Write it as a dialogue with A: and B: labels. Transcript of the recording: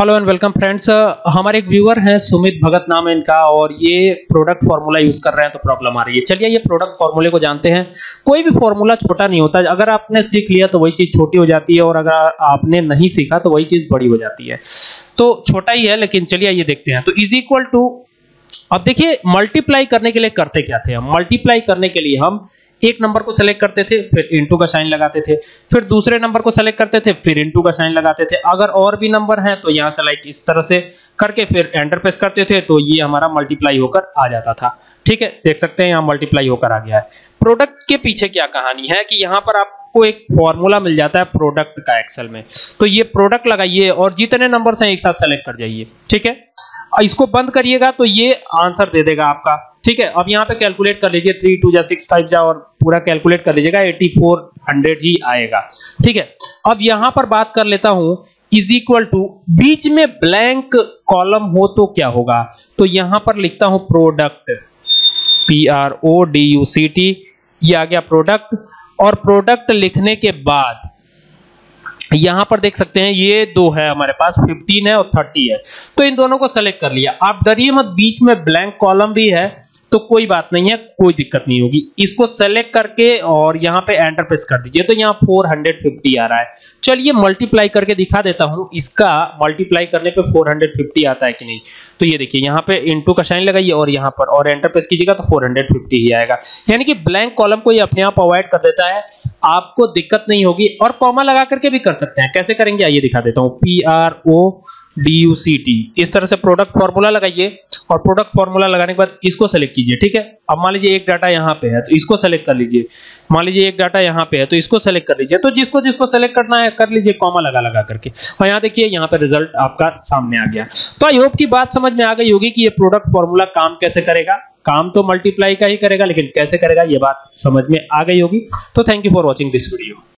A: Hello and welcome friends हमारे एक viewer हैं, सुमित भगत नाम है इनका, और ये प्रोडक्ट फार्मूला यूज़ कर रहे हैं तो प्रॉब्लम आ रही है। चलिए, ये प्रोडक्ट फार्मूले को जानते हैं। कोई भी फार्मूला छोटा नहीं होता। अगर आपने सीख लिया तो वही चीज़ छोटी हो जाती है, और अगर आपने नहीं सीखा तो वही चीज़ बड़ी हो जाती है। तो छोटा ही है, लेकिन चलिए ये देखते हैं। तो इज़ इक्वल टू अब देखिए मल्टीप्लाई करने के लिए करते क्या थे हम? मल्टीप्लाई करने के लिए हम एक नंबर को सेलेक्ट करते थे, फिर इनटू का साइन लगाते थे, फिर दूसरे नंबर को सेलेक्ट करते थे, फिर इनटू का साइन लगाते थे। अगर और भी नंबर हैं तो यहाँ से लाइक इस तरह से करके फिर एंटर प्रेस करते थे तो ये हमारा मल्टीप्लाई होकर आ जाता था। ठीक है? देख सकते हैं यहाँ मल्टीप्लाई होकर आ गया है। प्रोडक्ट के पीछे क्या कहानी है कि यहाँ पर आपको एक फॉर्मूला मिल जाता है प्रोडक्ट का एक्सेल में। तो ये प्रोडक्ट लगाइए और जितने नंबर हैं एक साथ सेलेक्ट कर जाइए। ठीक है? इसको बंद करिएगा तो ये आंसर दे देगा आपका। ठीक है, अब यहाँ पे कैलकुलेट कर लीजिए थ्री टू जा सिक्स फाइव जा और पूरा कैलकुलेट कर लीजिएगा एटी फोर हंड्रेड ही आएगा। ठीक है, अब यहाँ पर बात कर लेता हूँ इज़ इक्वल टू बीच में ब्लैंक कॉलम हो तो क्या होगा? तो यहाँ पर लिखता हूँ product P R O D U C T ये आ गया प्रोडक्ट और प्रोडक्ट लिखने के बाद, यहाँ पर देख सकते हैं, ये दो है हमारे पास 15 है और 30 है। तो इन दोनों को सेलेक्ट कर लिया। आप डरिए मत, बीच में ब्लैंक कॉलम भी है तो कोई बात नहीं है, कोई दिक्कत नहीं होगी। इसको सेलेक्ट करके और यहाँ पे एंटर प्रेस कर दीजिए। तो यहाँ 450 आ रहा है। चलिए मल्टीप्लाई करके दिखा देता हूँ, इसका मल्टीप्लाई करने पे 450 आता है कि नहीं। तो ये देखिए, यहाँ पे इनटू का साइन लगाइए और यहाँ पर और एंटर प्रेस कीजिएगा तो 450 ही आएगा। यानी कि ब्लैंक कॉलम को ये अपने आप अवॉइड कर देता है। आपको दिक्कत नहीं होगी और कॉमा लगा करके भी कर सकते हैं। कैसे करेंगे? आइए दिखा देता हूँ। P R O D U C T इस तरह से प्रोडक्ट फॉर्मूला लगाइए और प्रोडक्ट फॉर्मूला लगाने के बाद इसको सेलेक्ट कीजिए, ठीक है? अब मान लीजिए एक डाटा यहाँ पे है तो इसको सेलेक्ट कर लीजिए। मान लीजिए एक डाटा यहाँ पे है तो इसको सेलेक्ट कर लीजिए। तो जिसको जिसको सेलेक्ट करना है, कर लीजिए कॉमा लगा लगा करके। और यहाँ देखिए, यहाँ पे रिज़ल्ट आपका सामने आ गया। तो आई होप की बात समझ में आ गई होगी कि ये प्रोडक्ट फॉर्मूला काम कैसे करेगा। काम तो मल्टीप्लाई का ही करेगा, लेकिन कैसे करेगा, ये बात समझ में आ गई होगी। तो thank you for watching this video